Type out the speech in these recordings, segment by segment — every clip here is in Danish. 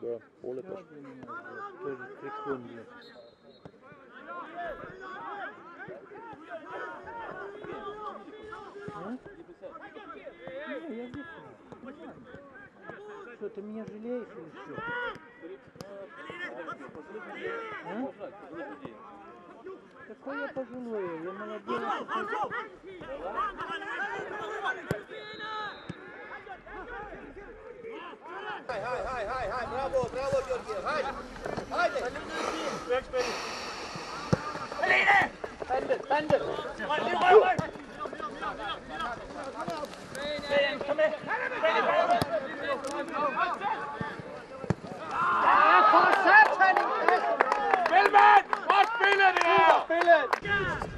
Да, Оля тоже прикольная. что, ты меня жалеешь или что? А? Какой я пожилой, я молодой. Hai, hai, hai, hai, hai, bravo, bravo, Gheorghe, hai! Haide! Eline! Pendel, pendel! Hai, hai, hai! Bine, bine, bine! Bine, bine! it! Yeah.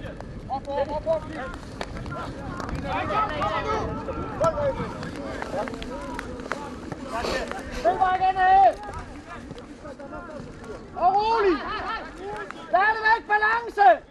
Den var igen af! Og rolig! Der er det væk balance!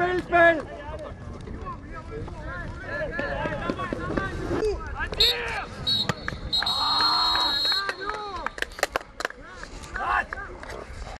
pel, pel.